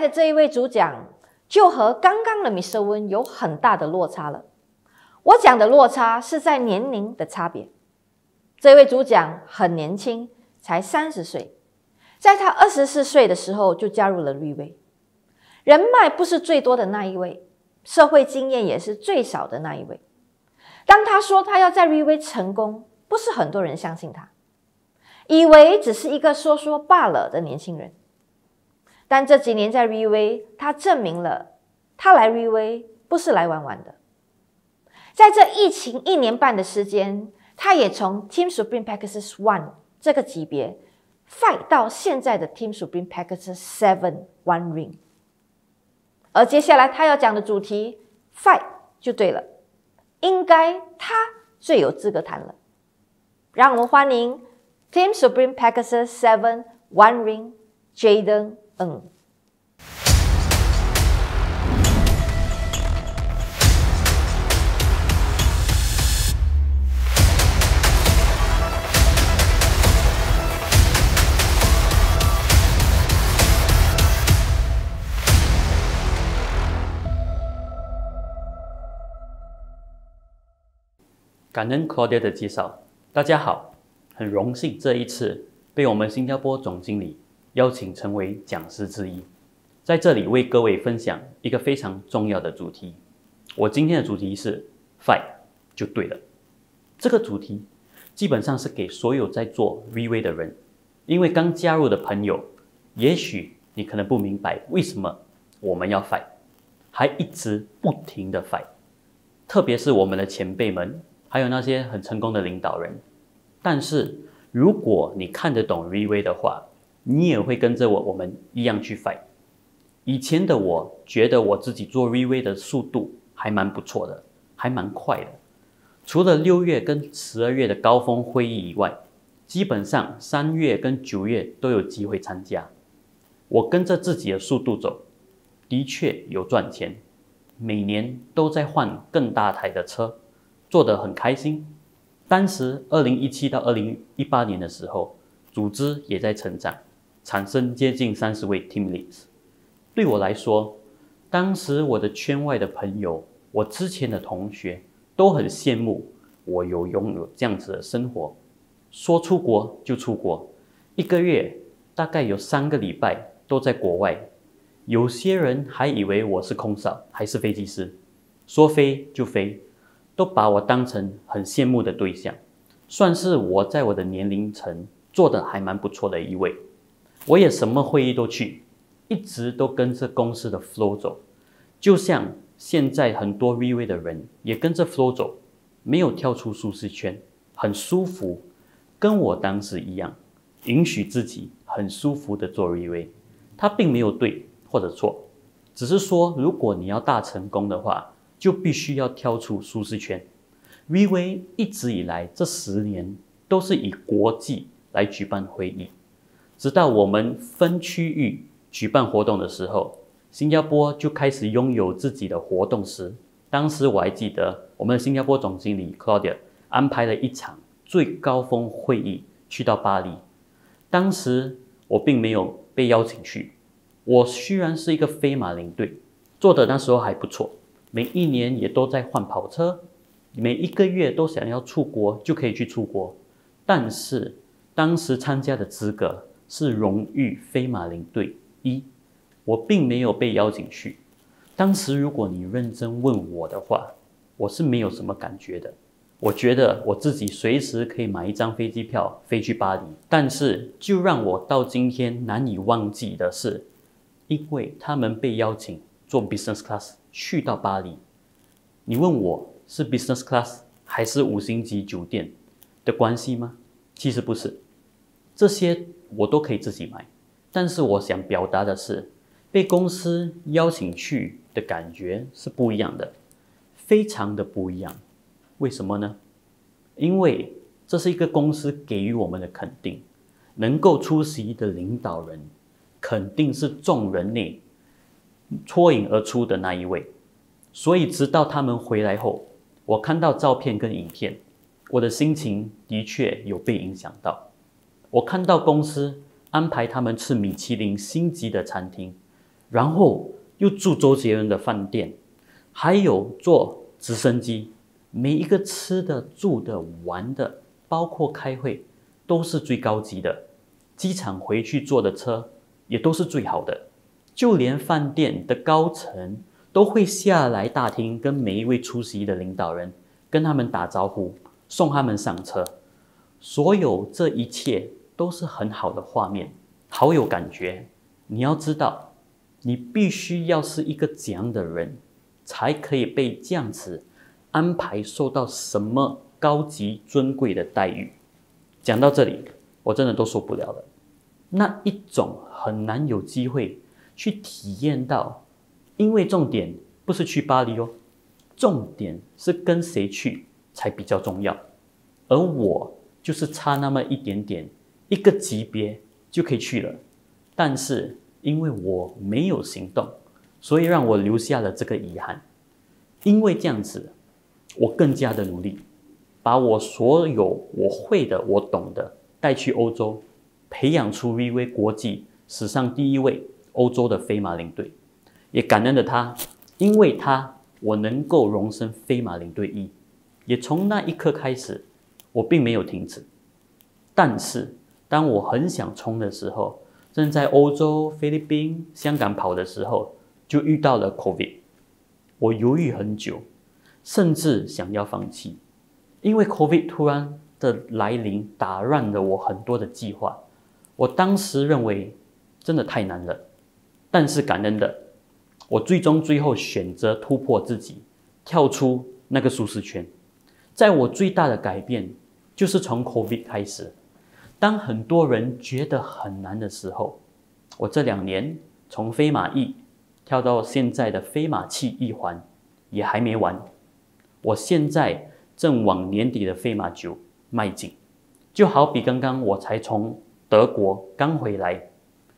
的这一位主讲就和刚刚的米瑟温有很大的落差了。我讲的落差是在年龄的差别。这位主讲很年轻，才三十岁，在他二十四岁的时候就加入了瑞威，人脉不是最多的那一位，社会经验也是最少的那一位。当他说他要在瑞威成功，不是很多人相信他，以为只是一个说说罢了的年轻人。但这几年在瑞威，他证明了他来瑞威不是来玩玩的。在这疫情一年半的时间。他也从 Team Supreme Pegasus One 这个级别 fight 到现在的 Team Supreme Pegasus Seven One Ring，而接下来他要讲的主题 fight 就对了，应该他最有资格谈了。让我们欢迎 Team Supreme Pegasus Seven One Ring Jaden 嗯。感恩 Claudia 的介绍，大家好，很荣幸这一次被我们新加坡总经理邀请成为讲师之一，在这里为各位分享一个非常重要的主题。我今天的主题是 Fight 就对了。这个主题基本上是给所有在做 VV 的人，因为刚加入的朋友，也许你可能不明白为什么我们要 Fight，还一直不停的 Fight，特别是我们的前辈们。还有那些很成功的领导人，但是如果你看得懂 VV 的话，你也会跟着我我们一样去 fight。以前的我觉得我自己做 VV 的速度还蛮不错的，还蛮快的。除了六月跟十二月的高峰会议以外，基本上三月跟九月都有机会参加。我跟着自己的速度走，的确有赚钱，每年都在换更大台的车。做得很开心。当时二零一七到二零一八年的时候，组织也在成长，产生接近三十位 team leads。对我来说，当时我的圈外的朋友，我之前的同学都很羡慕我有拥有这样子的生活，说出国就出国，一个月大概有三个礼拜都在国外。有些人还以为我是空少还是飞机师，说飞就飞。都把我当成很羡慕的对象，算是我在我的年龄层做的还蛮不错的一位。我也什么会议都去，一直都跟着公司的 flow 走，就像现在很多 V V 的人也跟着 flow 走，没有跳出舒适圈，很舒服，跟我当时一样，允许自己很舒服的做 V V。他并没有对或者错，只是说如果你要大成功的话。就必须要跳出舒适圈。VV 一直以来这十年都是以国际来举办会议，直到我们分区域举办活动的时候，新加坡就开始拥有自己的活动时，当时我还记得，我们的新加坡总经理 Claudia 安排了一场最高峰会议去到巴黎。当时我并没有被邀请去，我虽然是一个飞马领队，做的那时候还不错。每一年也都在换跑车，每一个月都想要出国就可以去出国，但是当时参加的资格是荣誉飞马领队一，我并没有被邀请去。当时如果你认真问我的话，我是没有什么感觉的。我觉得我自己随时可以买一张飞机票飞去巴黎，但是就让我到今天难以忘记的是，因为他们被邀请做 business class。去到巴黎，你问我是 business class 还是五星级酒店的关系吗？其实不是，这些我都可以自己买。但是我想表达的是，被公司邀请去的感觉是不一样的，非常的不一样。为什么呢？因为这是一个公司给予我们的肯定，能够出席的领导人肯定是众人内。脱颖而出的那一位，所以直到他们回来后，我看到照片跟影片，我的心情的确有被影响到。我看到公司安排他们吃米其林星级的餐厅，然后又住周杰伦的饭店，还有坐直升机，每一个吃的、住的、玩的，包括开会，都是最高级的。机场回去坐的车也都是最好的，就连饭店的高层都会下来大厅跟每一位出席的领导人跟他们打招呼，送他们上车。所有这一切都是很好的画面，好有感觉。你要知道，你必须要是一个怎样的人，才可以被这样子安排，受到什么高级尊贵的待遇。讲到这里，我真的都受不了了。那一种很难有机会去体验到，因为重点不是去巴黎哦，重点是跟谁去才比较重要。而我就是差那么一点点，一个级别就可以去了。但是因为我没有行动，所以让我留下了这个遗憾。因为这样子，我更加的努力，把我所有我会的、我懂的带去欧洲。培养出 V.V 国际史上第一位欧洲的飞马领队，也感恩的他，因为他我能够荣升飞马领队一，也从那一刻开始，我并没有停止。但是当我很想冲的时候，正在欧洲、菲律宾、香港跑的时候，就遇到了 COVID，我犹豫很久，甚至想要放弃，因为 COVID 突然的来临，打乱了我很多的计划。我当时认为真的太难了，但是感恩的，我最终最后选择突破自己，跳出那个舒适圈。在我最大的改变就是从 COVID 开始。当很多人觉得很难的时候，我这两年从飞马翼跳到现在的飞马器一环，也还没完。我现在正往年底的飞马九迈进，就好比刚刚我才从。德国刚回来，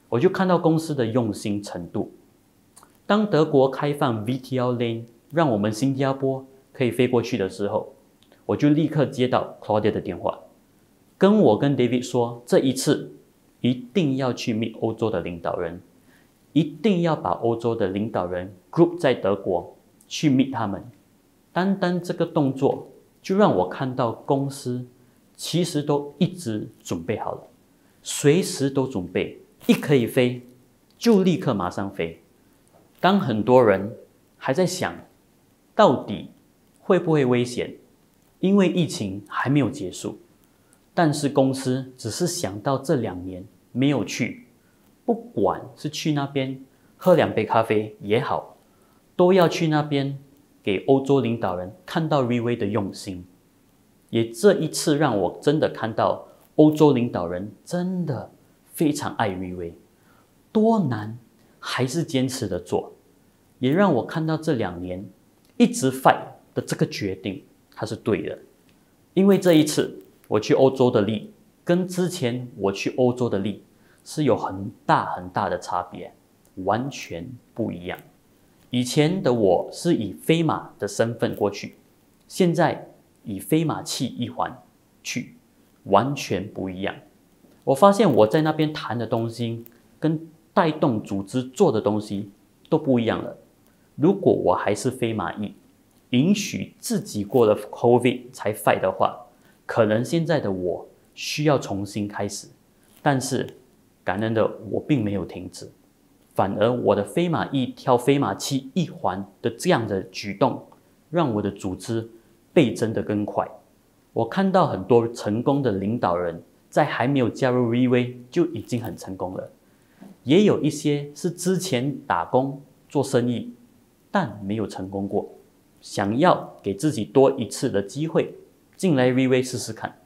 我就看到公司的用心程度。当德国开放 VTL lane，让我们新加坡可以飞过去的时候，我就立刻接到 Claudia 的电话，跟我跟 David 说，这一次一定要去 meet 欧洲的领导人，一定要把欧洲的领导人 group 在德国去 meet 他们。单单这个动作，就让我看到公司其实都一直准备好了。随时都准备，一可以飞，就立刻马上飞。当很多人还在想，到底会不会危险，因为疫情还没有结束，但是公司只是想到这两年没有去，不管是去那边喝两杯咖啡也好，都要去那边给欧洲领导人看到 VV 的用心。也这一次让我真的看到。欧洲领导人真的非常爱 VV，多难还是坚持的做，也让我看到这两年一直 fight 的这个决定，它是对的。因为这一次我去欧洲的力，跟之前我去欧洲的力是有很大很大的差别，完全不一样。以前的我是以飞马的身份过去，现在以飞马器一环去。完全不一样。我发现我在那边谈的东西，跟带动组织做的东西都不一样了。如果我还是飞马翼，允许自己过了 COVID 才 fight 的话，可能现在的我需要重新开始。但是感恩的我并没有停止，反而我的飞马一跳飞马器一环的这样的举动，让我的组织倍增的更快。我看到很多成功的领导人，在还没有加入 VV 就已经很成功了，也有一些是之前打工做生意，但没有成功过，想要给自己多一次的机会，进来 VV 试试看，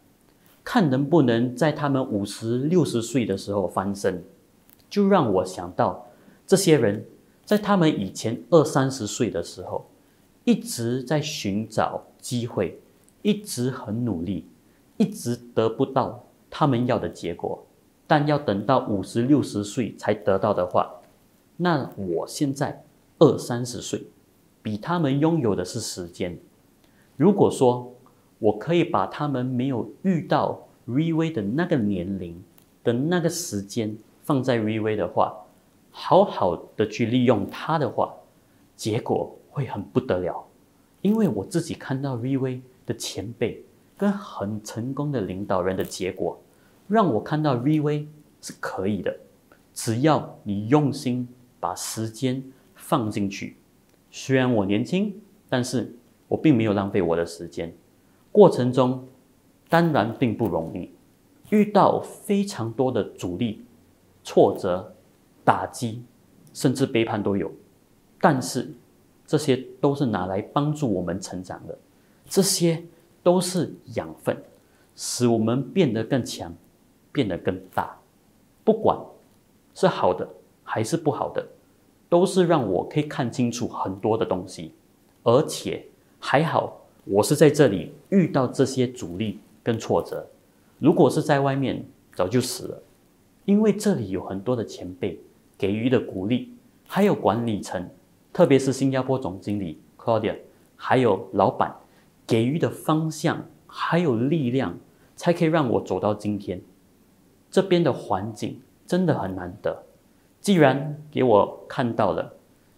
看能不能在他们五十六十岁的时候翻身，就让我想到这些人在他们以前二三十岁的时候，一直在寻找机会。一直很努力，一直得不到他们要的结果，但要等到五十六十岁才得到的话，那我现在二三十岁，比他们拥有的是时间。如果说我可以把他们没有遇到 V V 的那个年龄的那个时间放在 V V 的话，好好的去利用它的话，结果会很不得了。因为我自己看到 V.V 的前辈跟很成功的领导人的结果，让我看到 V.V 是可以的，只要你用心把时间放进去。虽然我年轻，但是我并没有浪费我的时间。过程中当然并不容易，遇到非常多的阻力、挫折、打击，甚至背叛都有，但是。这些都是拿来帮助我们成长的，这些都是养分，使我们变得更强，变得更大。不管是好的还是不好的，都是让我可以看清楚很多的东西。而且还好，我是在这里遇到这些阻力跟挫折。如果是在外面，早就死了。因为这里有很多的前辈给予的鼓励，还有管理层。特别是新加坡总经理 Claudia，还有老板给予的方向，还有力量，才可以让我走到今天。这边的环境真的很难得，既然给我看到了，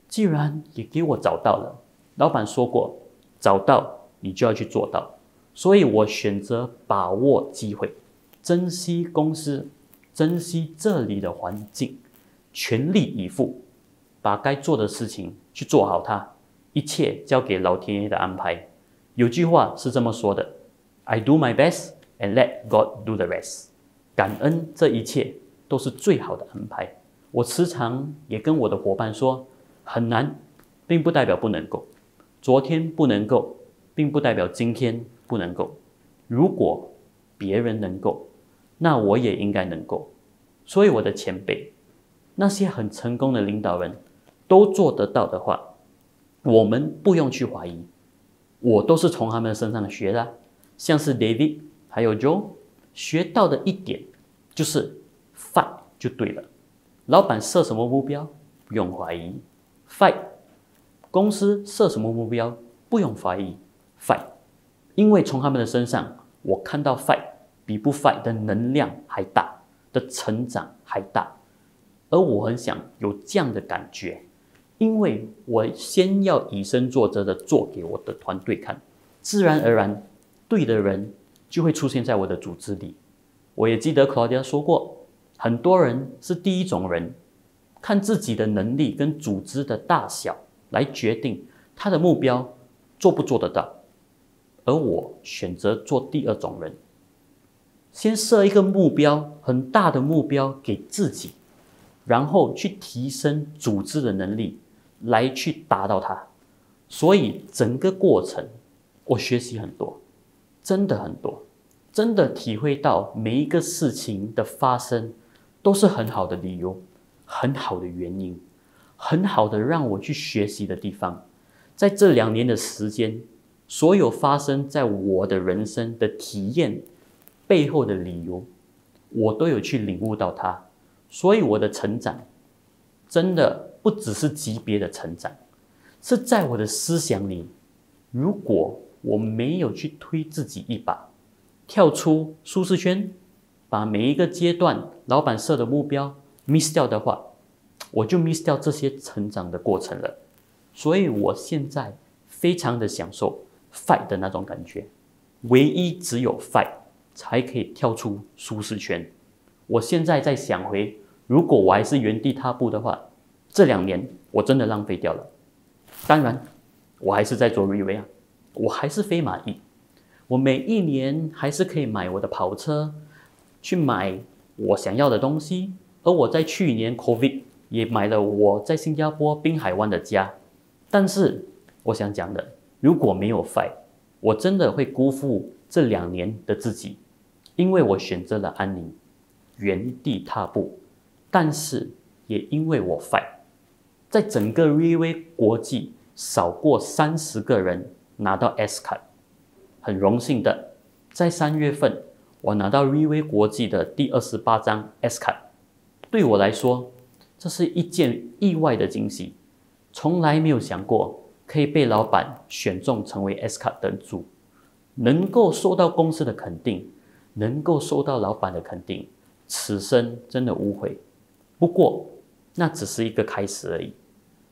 既然也给我找到了。老板说过，找到你就要去做到，所以我选择把握机会，珍惜公司，珍惜这里的环境，全力以赴。把该做的事情去做好，它一切交给老天爷的安排。有句话是这么说的：“I do my best and let God do the rest。”感恩这一切都是最好的安排。我时常也跟我的伙伴说：“很难，并不代表不能够；昨天不能够，并不代表今天不能够。如果别人能够，那我也应该能够。”所以，我的前辈，那些很成功的领导人。都做得到的话，我们不用去怀疑，我都是从他们身上学的。像是 David 还有 Joe 学到的一点就是 fight 就对了。老板设什么目标，不用怀疑，fight；公司设什么目标，不用怀疑，fight。因为从他们的身上，我看到 fight 比不 fight 的能量还大，的成长还大，而我很想有这样的感觉。因为我先要以身作则的做给我的团队看，自然而然，对的人就会出现在我的组织里。我也记得 Claudia 说过，很多人是第一种人，看自己的能力跟组织的大小来决定他的目标做不做得到，而我选择做第二种人，先设一个目标，很大的目标给自己，然后去提升组织的能力。来去达到它，所以整个过程我学习很多，真的很多，真的体会到每一个事情的发生都是很好的理由，很好的原因，很好的让我去学习的地方。在这两年的时间，所有发生在我的人生的体验背后的理由，我都有去领悟到它，所以我的成长真的。不只是级别的成长，是在我的思想里。如果我没有去推自己一把，跳出舒适圈，把每一个阶段老板设的目标 miss 掉的话，我就 miss 掉这些成长的过程了。所以我现在非常的享受 fight 的那种感觉。唯一只有 fight 才可以跳出舒适圈。我现在在想回，如果我还是原地踏步的话。这两年我真的浪费掉了，当然，我还是在做 r e v i 啊，我还是飞马翼，我每一年还是可以买我的跑车，去买我想要的东西。而我在去年 COVID 也买了我在新加坡滨海湾的家。但是我想讲的，如果没有 fight，我真的会辜负这两年的自己，因为我选择了安宁，原地踏步。但是也因为我 fight。在整个 VV 国际，少过三十个人拿到 S 卡，很荣幸的，在三月份我拿到 VV 国际的第二十八张 S 卡，对我来说，这是一件意外的惊喜，从来没有想过可以被老板选中成为 S 卡等主，能够受到公司的肯定，能够受到老板的肯定，此生真的无悔。不过。那只是一个开始而已。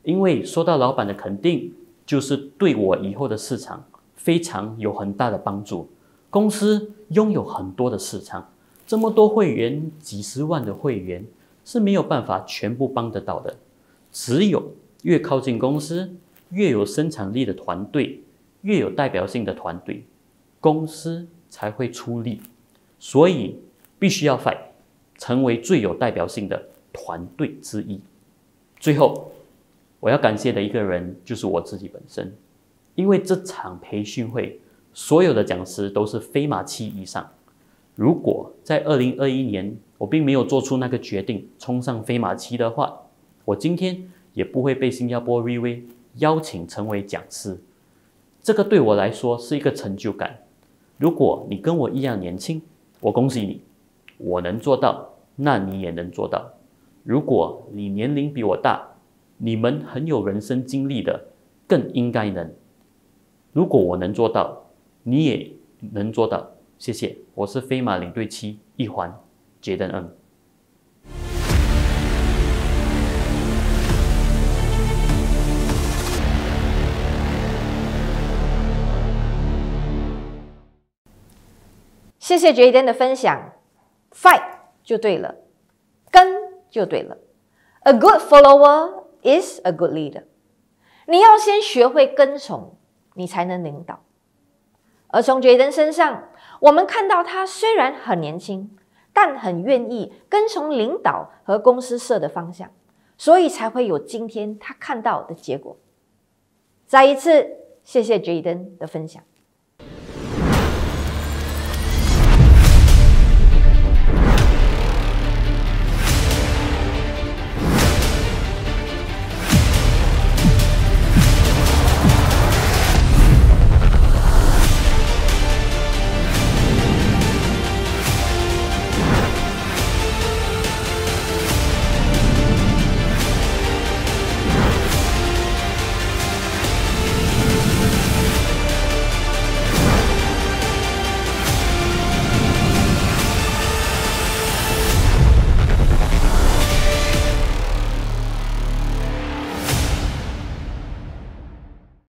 因为收到老板的肯定，就是对我以后的市场非常有很大的帮助。公司拥有很多的市场，这么多会员，几十万的会员是没有办法全部帮得到的。只有越靠近公司，越有生产力的团队，越有代表性的团队，公司才会出力。所以必须要反成为最有代表性的团队之一。最后。我要感谢的一个人就是我自己本身，因为这场培训会所有的讲师都是飞马七以上。如果在二零二一年我并没有做出那个决定冲上飞马七的话，我今天也不会被新加坡瑞威邀请成为讲师。这个对我来说是一个成就感。如果你跟我一样年轻，我恭喜你，我能做到，那你也能做到。如果你年龄比我大，你们很有人生经历的，更应该能。如果我能做到，你也能做到。谢谢，我是飞马领队七一环杰登恩。谢谢杰登的分享，fight 就对了，跟就对了，a good follower。is a good leader。你要先学会跟从，你才能领导。而从杰登身上，我们看到他虽然很年轻，但很愿意跟从领导和公司设的方向，所以才会有今天他看到的结果。再一次，谢谢杰登的分享。